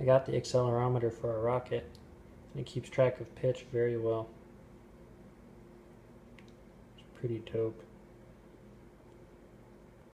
I got the accelerometer for a rocket, and it keeps track of pitch very well. It's pretty dope.